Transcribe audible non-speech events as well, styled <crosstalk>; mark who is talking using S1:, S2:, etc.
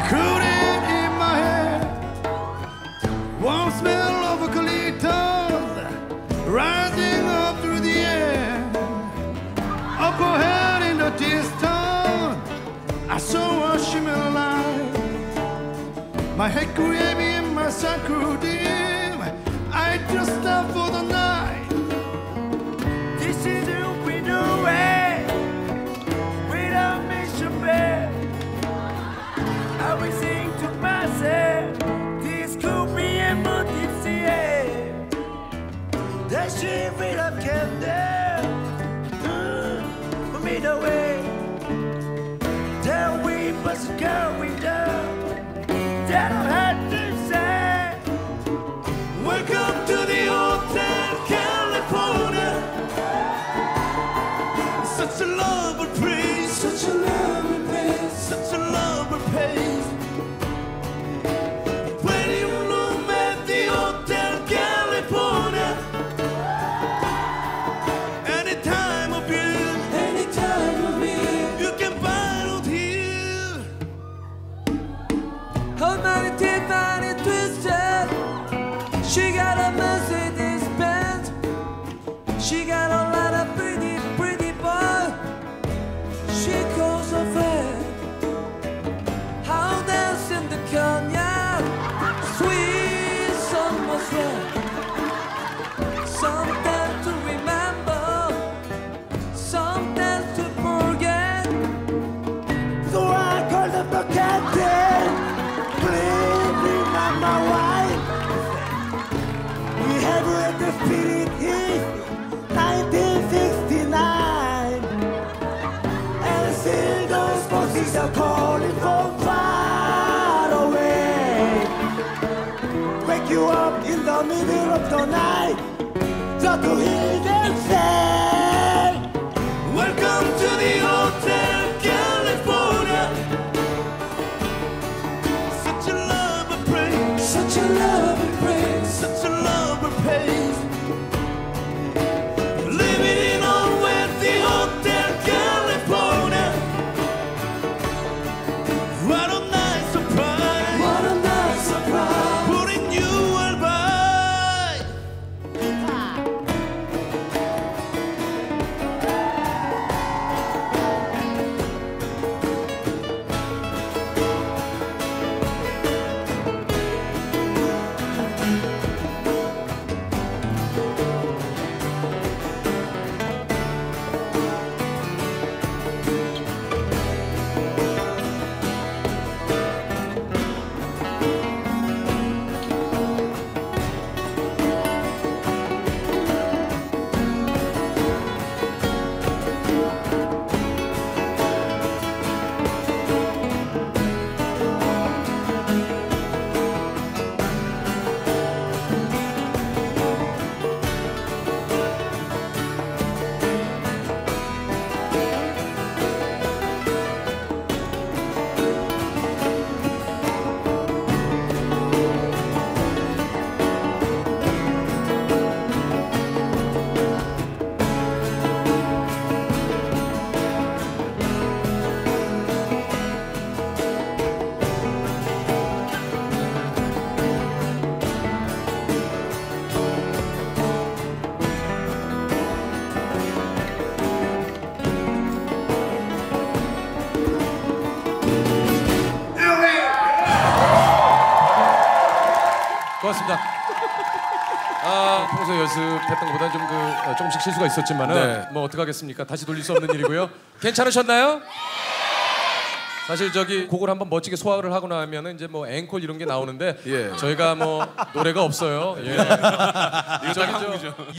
S1: including in my head. Warm smell of a colitas rising
S2: up through the air. Up ahead in the distance, I saw a shimmering light. My head gave me my sacro dear. Welcome to the Hotel California. Such a Humanity found it twisted. She got a Mercedes Benz. She got a lot of pretty, pretty boys. She calls her friend. How dance in the cognac. Sweet summer's rain. Spirit is 1969 And still those voices are calling from far away. Wake you up in the middle of the night. Just to hear them say
S3: 고맙습니다. <laughs> 아, 평소 연습했던 것보다 좀그 조금씩 실수가 있었지만은
S4: 네.
S3: 뭐 어떻게 하겠습니까? 다시 돌릴 수 없는 일이고요. 괜찮으셨나요? 사실 저기 곡을 한번 멋지게 소화를 하고 나면은 이제 뭐 앵콜 이런 게 나오는데
S4: 예.
S3: 저희가 뭐 노래가 없어요. 예. <laughs> 저기 저